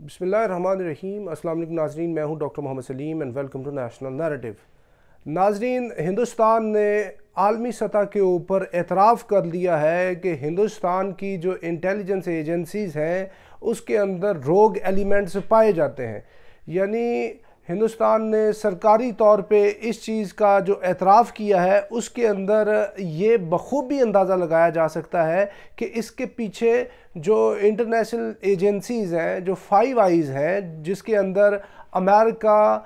बसमीम असल नाजरीन, मैं हूँ doctor Mohammad Salim and welcome to national narrative नाजरीन, हिंदुस्तान ने आलमी सतह के ऊपर एतराफ़ कर लिया है कि हिंदुस्तान की जो इंटेलिजेंस एजेंसीज़ हैं, उसके अंदर रोग एलिमेंट्स पाए जाते हैं। यानी हिंदुस्तान ने सरकारी तौर पे इस चीज़ का जो एतराफ़ किया है, उसके अंदर ये बखूबी अंदाज़ा लगाया जा सकता है कि इसके पीछे जो इंटरनेशनल एजेंसीज़ हैं, जो फाइव आइज़ हैं, जिसके अंदर America,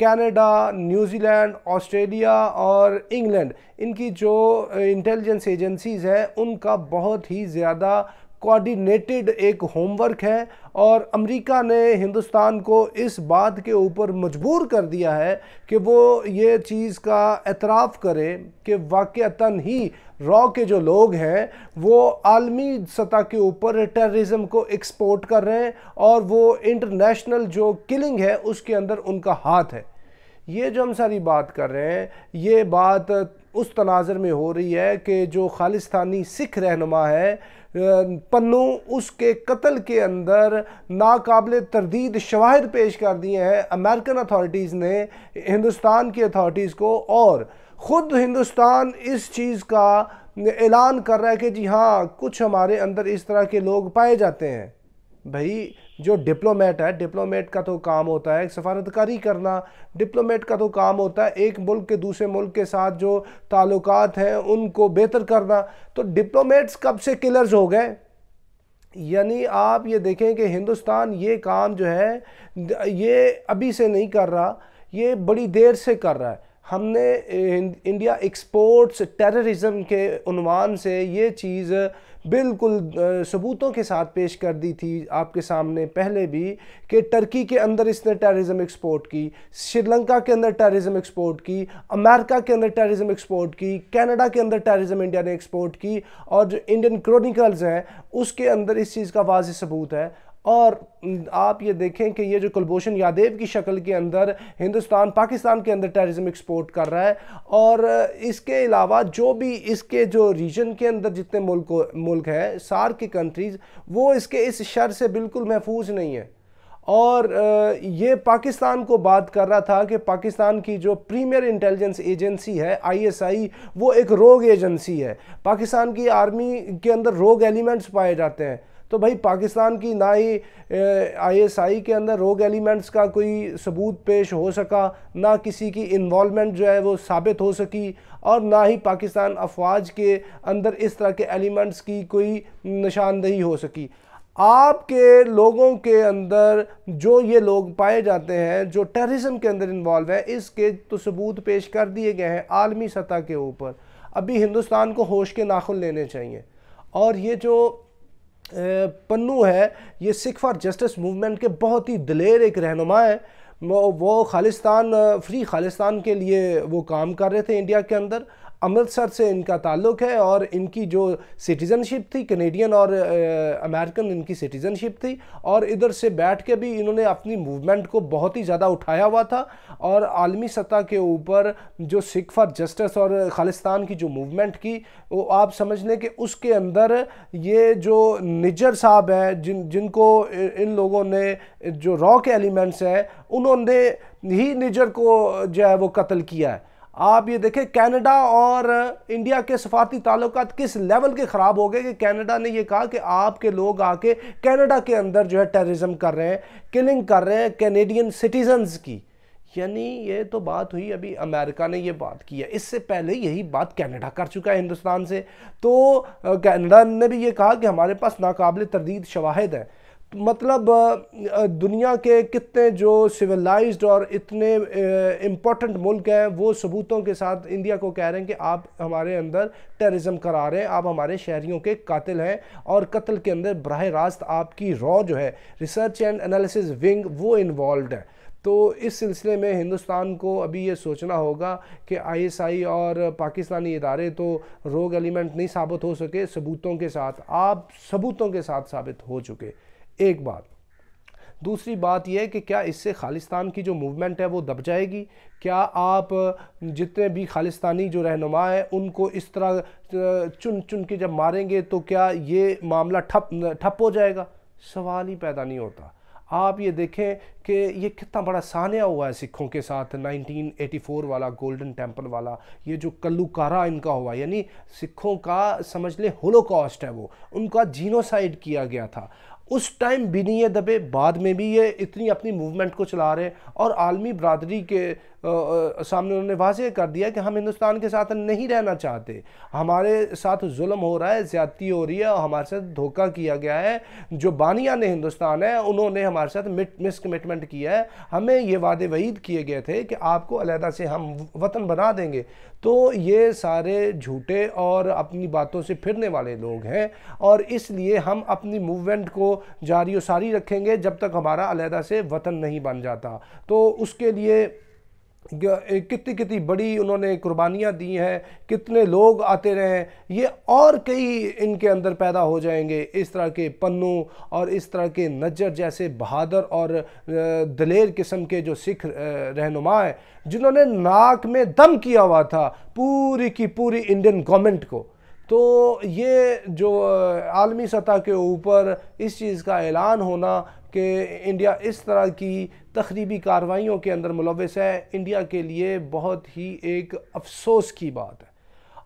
Canada, New Zealand, Australia और इंग्लैंड, इनकी जो इंटेलिजेंस एजेंसीज़ हैं, उनका बहुत ही ज़्यादा कोऑर्डिनेटेड एक होमवर्क है और अमेरिका ने हिंदुस्तान को इस बात के ऊपर मजबूर कर दिया है कि वो ये चीज़ का एतराफ़ करे कि वाक़ता ही रॉ के जो लोग हैं, वो आलमी सतह के ऊपर टेररिज्म को एक्सपोर्ट कर रहे हैं और वो इंटरनेशनल जो किलिंग है, उसके अंदर उनका हाथ है। ये जो हम सारी बात कर रहे हैं, ये बात उस तनाज़र में हो रही है कि जो खालिस्तानी सिख रहनुमा है पन्नू उसके कत्ल के अंदर नाकबिल तरदीद शवाहद पेश कर दिए हैं। अमेरिकन अथॉरिटीज़ ने हिंदुस्तान की अथॉरिटीज़ को और ख़ुद हिंदुस्तान इस चीज़ का ऐलान कर रहा है कि जी हाँ कुछ हमारे अंदर इस तरह के लोग पाए जाते हैं। भाई जो डिप्लोमेट है, डिप्लोमेट का तो काम होता है सफारतकारी करना, डिप्लोमेट का तो काम होता है, एक मुल्क के दूसरे मुल्क के साथ जो ताल्लुकात हैं, उनको बेहतर करना। तो डिप्लोमेट्स कब से किलर्स हो गए? यानी आप ये देखें कि हिंदुस्तान ये काम जो है, ये अभी से नहीं कर रहा, ये बड़ी देर से कर रहा है। हमने इंडिया एक्सपोर्ट्स टेररिज्म के उनवान से ये चीज़ बिल्कुल सबूतों के साथ पेश कर दी थी आपके सामने पहले भी कि टर्की के अंदर इसने टेररिज्म एक्सपोर्ट की, श्रीलंका के अंदर टेररिज्म एक्सपोर्ट की, अमेरिका के अंदर टेररिज्म एक्सपोर्ट की, कनाडा के अंदर टेररिज्म इंडिया ने एक्सपोर्ट की और जो इंडियन क्रॉनिकल्स हैं, उसके अंदर इस चीज़ का वाज सबूत है। और आप ये देखें कि ये जो कुलभूषण यादव की शक्ल के अंदर हिंदुस्तान, पाकिस्तान के अंदर टेररिज्म एक्सपोर्ट कर रहा है और इसके अलावा जो भी इसके जो रीजन के अंदर जितने मुल्क मुल्क हैं, सार की कंट्रीज़ वो इसके इस शर से बिल्कुल महफूज नहीं है। और ये पाकिस्तान को बात कर रहा था कि पाकिस्तान की जो प्रीमियर इंटेलिजेंस एजेंसी है आईएसआई वो एक रोग एजेंसी है। पाकिस्तान की आर्मी के अंदर रोग एलिमेंट्स पाए जाते हैं। तो भाई पाकिस्तान की ना ही आईएसआई के अंदर रोग एलिमेंट्स का कोई सबूत पेश हो सका, ना किसी की इन्वॉलमेंट जो है वो साबित हो सकी, और ना ही पाकिस्तान अफवाज के अंदर इस तरह के एलिमेंट्स की कोई निशानदही हो सकी। आपके लोगों के अंदर जो ये लोग पाए जाते हैं, जो टेररिज्म के अंदर इन्वॉल्व है, इसके तो सबूत पेश कर दिए गए हैं आलमी सतह के ऊपर। अभी हिंदुस्तान को होश के नाखुन लेने चाहिए। और ये जो पन्नू है, ये सिख फॉर जस्टिस मूवमेंट के बहुत ही दलेर एक रहनुमा है। वो वो खालिस्तान, फ्री खालिस्तान के लिए वो काम कर रहे थे इंडिया के अंदर। अमृतसर से इनका ताल्लुक है और इनकी जो सिटीज़नशिप थी कनेडियन और अमेरिकन इनकी सिटीज़नशिप थी और इधर से बैठ के भी इन्होंने अपनी मूवमेंट को बहुत ही ज़्यादा उठाया हुआ था और आलमी सतह के ऊपर जो सिख फॉर जस्टिस और खालिस्तान की जो मूवमेंट की, वो आप समझ लें कि उसके अंदर ये जो निजर साहब हैं, जिन, जिनको इन लोगों ने जो रॉक एलिमेंट्स हैं, उन्होंने ही निजर को जो है वो कत्ल किया है। आप ये देखें, कनाडा और इंडिया के सफारती ताल्लुक किस लेवल के ख़राब हो गए कि कनाडा ने ये कहा कि आपके लोग आके कनाडा के अंदर जो है टेररिज्म कर रहे हैं किलिंग कर रहे हैं कैनेडियन सिटीजन्स की। यानी ये तो बात हुई, अभी अमेरिका ने ये बात की है। इससे पहले यही बात कनाडा कर चुका है हिंदुस्तान से। तो कनाडा ने भी ये कहा कि हमारे पास नाकबिल तरदीद शवाहद है। मतलब दुनिया के कितने जो सिविलाइज्ड और इतने इम्पोर्टेंट मुल्क हैं, वो सबूतों के साथ इंडिया को कह रहे हैं कि आप हमारे अंदर टेररिज्म करा रहे हैं, आप हमारे शहरीों के कातिल हैं और कत्ल के अंदर बरह रास्त आपकी रॉ जो है रिसर्च एंड एनालिसिस विंग वो इन्वॉल्व है। तो इस सिलसिले में हिंदुस्तान को अभी ये सोचना होगा कि आईएसआई और पाकिस्तानी इदारे तो रोग एलिमेंट नहीं साबित हो सके, सबूतों के साथ, आप सबूतों के साथ साबित हो चुके। एक बात। दूसरी बात यह है कि क्या इससे खालिस्तान की जो मूवमेंट है वो दब जाएगी? क्या आप जितने भी खालिस्तानी जो रहनुमा है, उनको इस तरह चुन चुन के जब मारेंगे तो क्या ये मामला ठप ठप हो जाएगा? सवाल ही पैदा नहीं होता। आप ये देखें कि ये कितना बड़ा सानिया हुआ है सिखों के साथ 1984 वाला, गोल्डन टेंपल वाला, ये जो कल्लुकारा इनका हुआ, यानी सिखों का, समझ ले, होलोकॉस्ट है वो। उनका जीनोसाइड किया गया था। उस टाइम भी नहीं है दबे, बाद में भी ये इतनी अपनी मूवमेंट को चला रहे हैं। और आलमी बरदरी के सामने उन्होंने वाजे कर दिया कि हम हिंदुस्तान के साथ नहीं रहना चाहते। हमारे साथ जुल्म हो रहा है, ज़्यादती हो रही है और हमारे साथ धोखा किया गया है। जो बानिया ने हिंदुस्तान है, उन्होंने हमारे साथ मिस कमिटमेंट किया है। हमें ये वादे वहीद किए गए थे कि आपको अलहदा से हम वतन बना देंगे। तो ये सारे झूठे और अपनी बातों से फिरने वाले लोग हैं और इसलिए हम अपनी मूवमेंट को जारी सारी रखेंगे जब तक हमारा अलहदा से वतन नहीं बन जाता। तो उसके लिए कितनी कितनी बड़ी उन्होंने कुर्बानियाँ दी हैं, कितने लोग आते रहे, ये और कई इनके अंदर पैदा हो जाएँगे, इस तरह के पन्नू और इस तरह के नज़र जैसे बहादुर और दलेर किस्म के जो सिख रहनुमा हैं, जिन्होंने नाक में दम किया हुआ था पूरी की पूरी इंडियन गवर्नमेंट को। तो ये जो आलमी सतह के ऊपर इस चीज़ का ऐलान होना कि इंडिया इस तरह की तखरीबी कार्रवाइयों के अंदर मुलवस है। इंडिया के लिए बहुत ही एक अफसोस की बात है।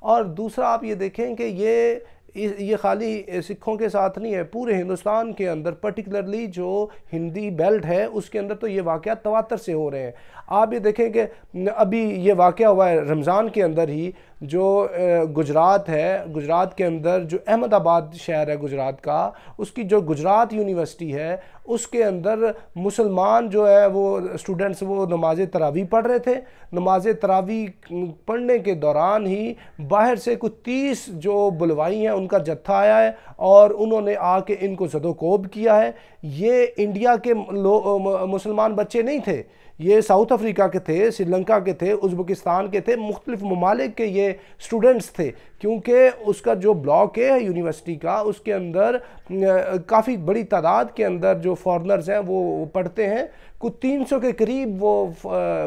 और दूसरा, आप ये देखें कि ये ये खाली सिखों के साथ नहीं है, पूरे हिंदुस्तान के अंदर पर्टिकुलरली जो हिंदी बेल्ट है, उसके अंदर तो ये वाक़ तवातर से हो रहे हैं। आप ये देखें कि अभी ये वाक़ हुआ है रमज़ान के अंदर ही जो गुजरात है, गुजरात के अंदर जो अहमदाबाद शहर है गुजरात का, उसकी जो गुजरात यूनिवर्सिटी है उसके अंदर मुसलमान जो है, वो स्टूडेंट्स वो नमाज़ तरावी पढ़ रहे थे। नमाज़ तरावी पढ़ने के दौरान ही बाहर से कुछ तीस जो बुलवाई हैं, उनका जत्था आया है और उन्होंने आके इनको जदोकोब किया है। ये इंडिया के मुसलमान बच्चे नहीं थे। ये साउथ अफ्रीका के थे, श्रीलंका के थे, उज्बेकिस्तान के थे, मुख्तलिफ़ ममालिक के ये स्टूडेंट्स थे। क्योंकि उसका जो ब्लॉक है यूनिवर्सिटी का, उसके अंदर काफ़ी बड़ी तादाद के अंदर जो फॉरनर्स हैं, वो पढ़ते हैं। कुछ तीन सौ के करीब वो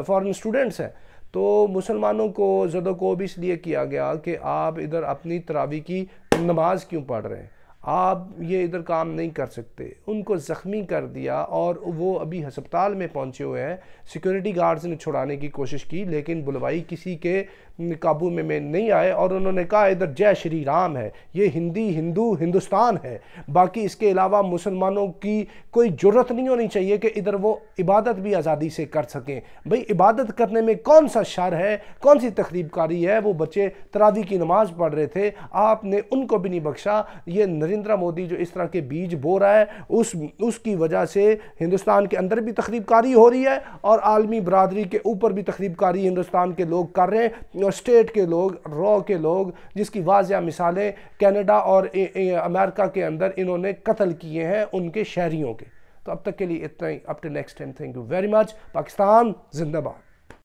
फॉरन स्टूडेंट्स हैं। तो मुसलमानों को जदोकोब इसलिए किया गया कि आप इधर अपनी तरावी की नमाज़ क्यों पढ़ रहे हैं? आप ये इधर काम नहीं कर सकते। उनको ज़ख्मी कर दिया और वो अभी हस्पताल में पहुँचे हुए हैं। सिक्योरिटी गार्ड्स ने छुड़ाने की कोशिश की, लेकिन बुलवाई किसी के काबू में में नहीं आए और उन्होंने कहा, इधर जय श्री राम है। ये हिंदी, हिंदू, हिंदुस्तान है। बाकी इसके अलावा मुसलमानों की कोई ज़रूरत नहीं होनी चाहिए कि इधर वो इबादत भी आज़ादी से कर सकें। भाई, इबादत करने में कौन सा शर है? कौन सी तकरीबकारी है? वो बच्चे तरावी की नमाज़ पढ़ रहे थे। आपने उनको भी नहीं बख्शा। ये नरेंद्र मोदी जो इस तरह के बीज बो रहा है, उस, उसकी वजह से हिंदुस्तान के अंदर भी तकरीबकारी हो रही है और आलमी बरदरी के ऊपर भी तकरीबकारी हिंदुस्तान के लोग कर रहे हैं और स्टेट के लोग, रॉ के लोग, जिसकी वाजिया मिसालें कैनेडा और अमेरिका के अंदर इन्होंने कत्ल किए हैं उनके शहरीों के। तो अब तक के लिए इतना ही। Up to next time thank you very much Pakistan, जिंदाबाद।